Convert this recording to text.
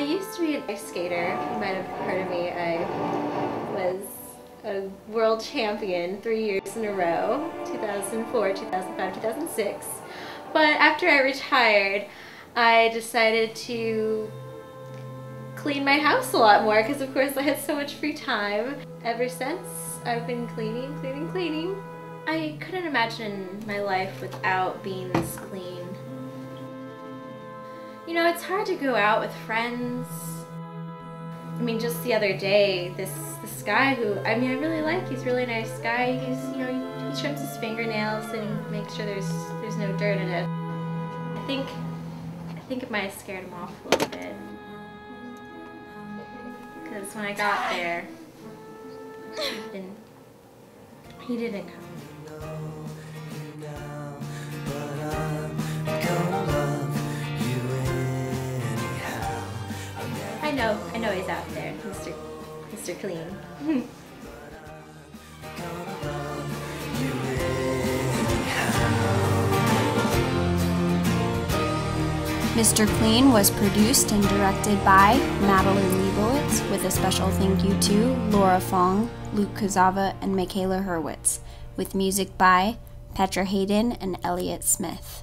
an ice skater. You might have heard of me. I was a world champion three years in a row 2004, 2005, 2006. But after I retired, I decided to clean my house a lot more because, of course, I had so much free time. Ever since, I've been cleaning, cleaning, cleaning. I couldn't imagine my life without being this clean. You know, it's hard to go out with friends. I mean, just the other day, this this guy who I mean I really like. He's a really nice guy. He's you know he, he trims his fingernails and makes sure there's there's no dirt in it. I think I think it might have scared him off a little bit because when I got there, he didn't he didn't come. I know, I know he's out there, Mr. Mr. Clean. Mr. Clean was produced and directed by Madeline Liebowitz, with a special thank you to Laura Fong, Luke Kuzava, and Michaela Hurwitz, with music by Petra Haden and Elliott Smith.